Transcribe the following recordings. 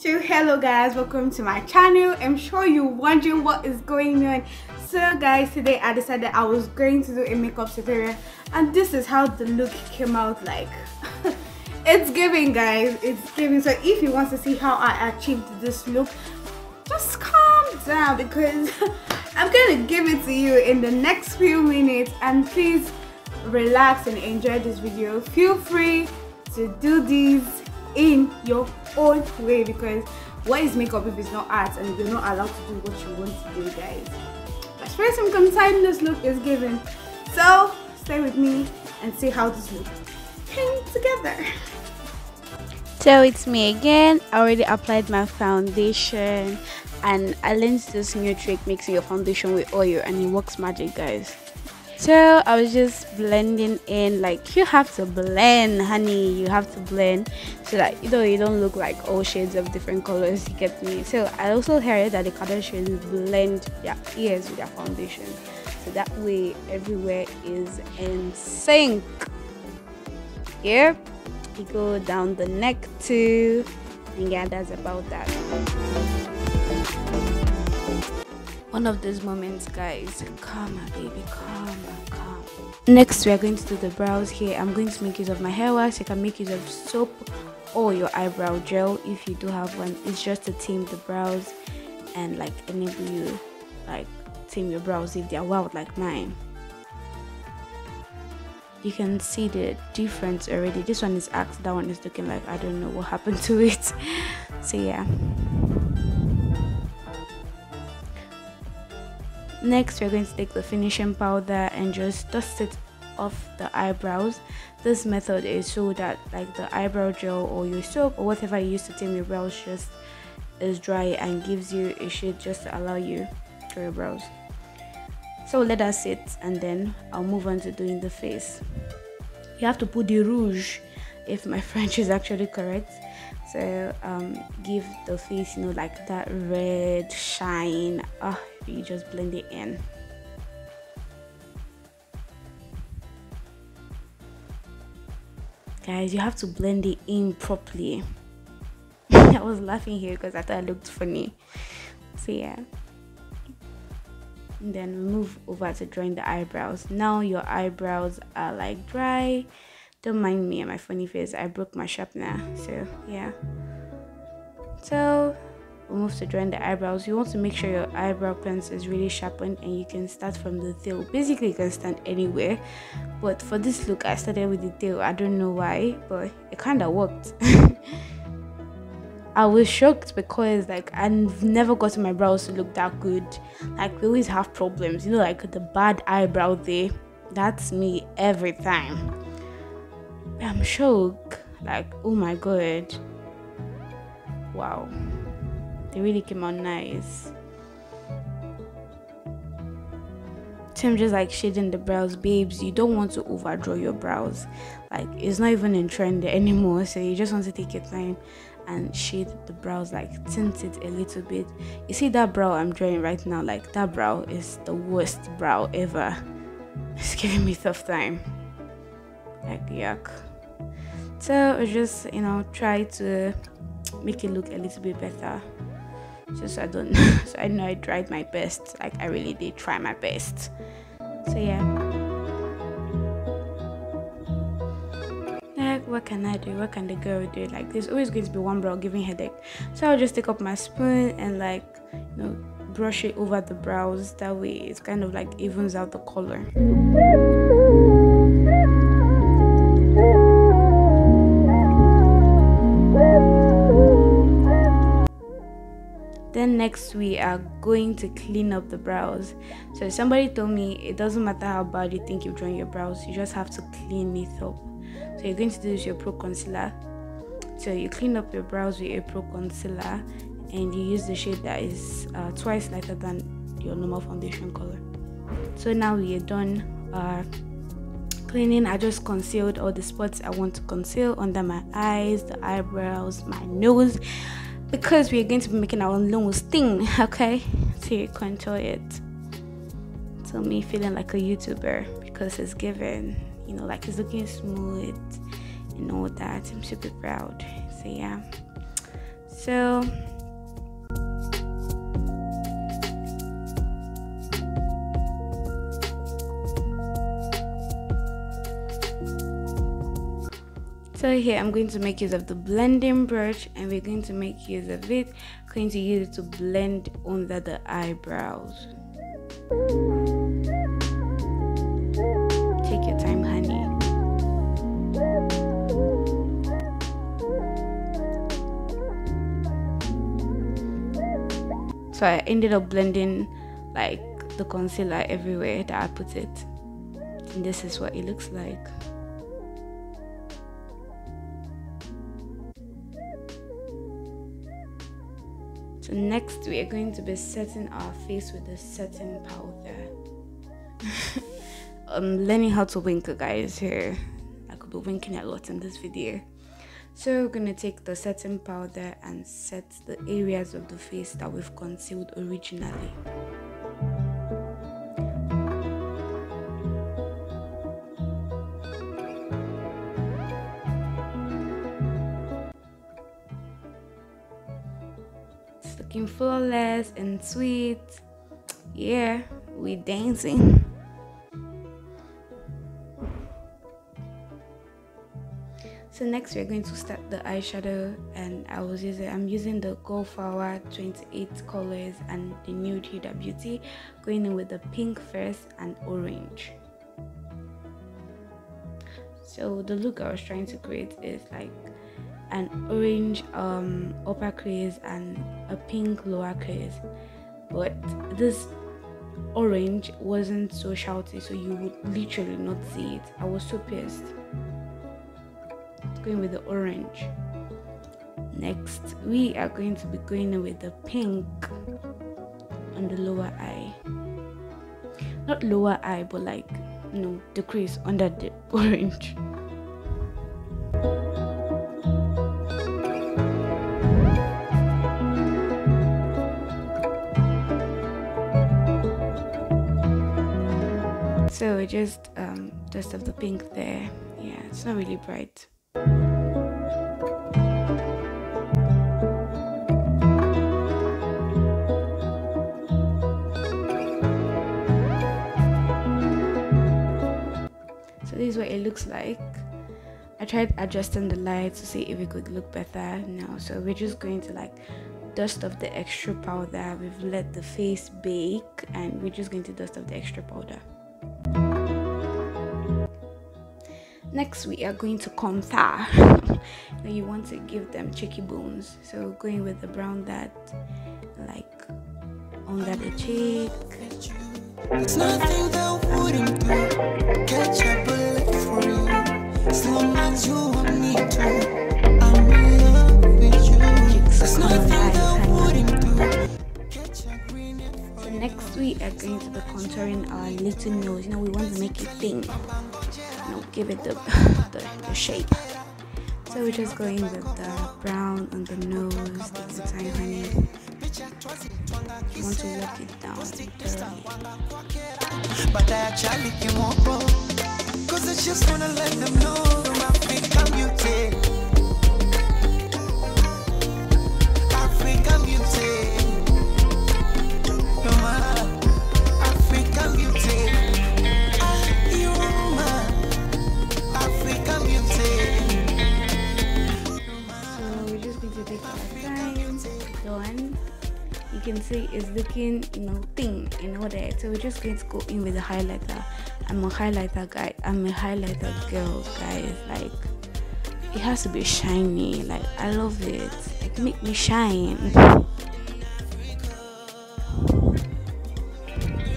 So hello guys, welcome to my channel. I'm sure you're wondering what is going on. So guys, today I decided I was going to do a makeup tutorial and this is how the look came out like. it's giving guys, it's giving. So if you want to see how I achieved this look, just calm down because I'm gonna give it to you in the next few minutes and please relax and enjoy this video. Feel free to do these in your own way because what is makeup if it's not art and you're not allowed to do what you want to do guys? But spend some time this look is given. So stay with me and see how this look came together. So it's me again. I already applied my foundation and i learned this new trick mixing your foundation with oil and it works magic guys so i was just blending in like you have to blend honey you have to blend so that you know you don't look like all shades of different colors you get me? So i also heard that the kardashians blend their ears with their foundation. So that way everywhere is in sync. Yep. You go down the neck too. And yeah that's about that one of those moments guys. Calm baby calm calm next we are going to do the brows here. I'm going to make use of my hair wax. You can make use of soap or your eyebrow gel if you do have one. It's just to tame the brows and like enable you like tame your brows if they're wild like mine. You can see the difference already. This one is act that one is looking like i don't know what happened to it. So yeah next we're going to take the finishing powder and just dust it off the eyebrows. This method is so that like the eyebrow gel or your soap or whatever you use to tame your brows just is dry and gives you a shade just to allow you to your brows. So let us sit and then i'll move on to doing the face. You have to put the rouge if my french is actually correct. So um, give the face you know like that red shine. Oh you just blend it in. Guys you have to blend it in properly. I was laughing here because i thought it looked funny. So yeah. And then move over to drawing the eyebrows. Now your eyebrows are like dry. Don't mind me and my funny face. I broke my sharpener so yeah. So we'll move to drawing the eyebrows you want to make sure your eyebrow pencil is really sharpened and you can start from the tail basically you can stand anywhere but for this look i started with the tail i don't know why but it kind of worked I was shocked because like I've never gotten my brows to look that good. Like we always have problems, you know, like the bad eyebrow there. That's me every time. I'm shocked. Like, oh my god. Wow. They really came out nice. So I'm just like shading the brows, babes. You don't want to overdraw your brows. Like it's not even in trend anymore. So you just want to take your time and shade the brows, like tint it a little bit. You see that brow I'm drawing right now, like that brow is the worst brow ever. It's giving me tough time. Like yuck. So I just you know try to make it look a little bit better. Just I don't so I know I tried my best. Like I really did try my best. So yeah. Like what can I do? What can the girl do? Like there's always going to be one brow giving headache. So I'll just take up my spoon and like you know brush it over the brows. That way it's kind of like evens out the color. Next we are going to clean up the brows. So somebody told me it doesn't matter how bad you think you've drawn your brows you just have to clean it up. So you're going to do this your pro concealer. So you clean up your brows with a pro concealer and you use the shade that is uh, twice lighter than your normal foundation color. So now we are done uh, cleaning. I just concealed all the spots i want to conceal under my eyes the eyebrows my nose because we're going to be making our own nose thing, okay? To contour it. So me feeling like a YouTuber because it's given, you know, like it's looking smooth and all that. I'm super proud. So yeah. So So here I'm going to make use of the blending brush and we're going to make use of it. I'm going to use it to blend under the eyebrows. Take your time, honey. So I ended up blending like the concealer everywhere that I put it. And this is what it looks like. So next we are going to be setting our face with a setting powder. I'm um, learning how to wink guys here. I could be winking a lot in this video. So we're gonna take the setting powder and set the areas of the face that we've concealed originally. Looking flawless and sweet. Yeah, we dancing. So next we're going to start the eyeshadow and I was using I'm using the Go Forward 28 colors and the nude Huda Beauty going in with the pink first and orange. So the look I was trying to create is like an orange um, upper crease and a pink lower crease but this orange wasn't so shouty so you would literally not see it. I was so pissed. Going with the orange. Next we are going to be going with the pink on the lower eye. Not lower eye but like you know the crease under the orange just um, just of the pink there. Yeah it's not really bright. So this is what it looks like. I tried adjusting the light to see if it could look better. Now so we're just going to like dust off the extra powder. We've let the face bake and we're just going to dust off the extra powder next we are going to contour now you want to give them cheeky bones. So going with the brown that like under the cheek. It's nothing that wouldn't do. Catch a bullet for you long as you want me to i'm in love with you. It's nothing that wouldn't do. So next we are going to be contouring our little nose. You know we want to make it thin give it the, the, the shape. So we're just going with the brown on the nose the time honey. You want to walk it down but I actually came up cause I just wanna let them know African beauty African can see it's looking you know thin in that. So we're just going to go in with the highlighter. I'm a highlighter guy. I'm a highlighter girl guys. Like it has to be shiny. Like i love it. Like make me shine.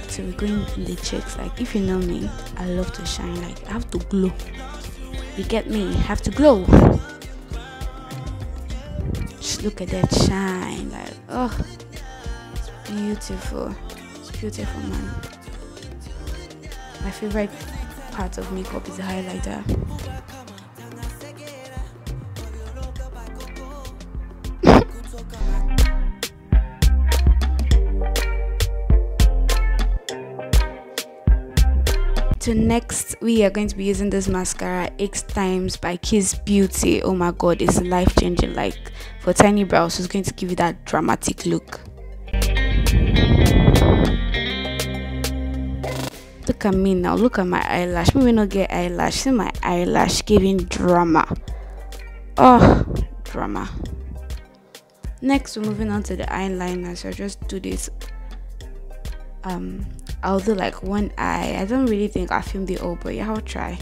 So we're going in the checks. Like if you know me i love to shine. Like i have to glow. You get me? I have to glow. Just look at that shine. Like oh beautiful it's beautiful man my favorite part of makeup is highlighter So next we are going to be using this mascara X times by Kiss Beauty. Oh my god, it's life changing. Like for tiny brows, it's going to give you that dramatic look. Look at me now. Look at my eyelash. Maybe not get eyelash. See my eyelash giving drama. Oh, drama. Next, we're moving on to the eyeliner. So I just do this. Um, I'll do like one eye. I don't really think I filmed it all, but yeah, I'll try.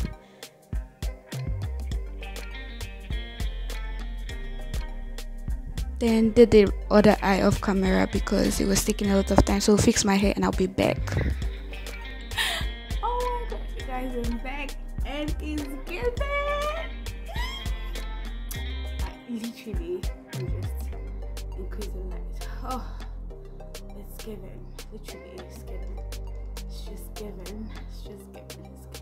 Then did the other eye off camera because it was taking a lot of time. So fix my hair and I'll be back. Back and it's good. I literally I'm just increase the light. Oh, it's given. Literally, it's given. It's just given. It's just given. It's given.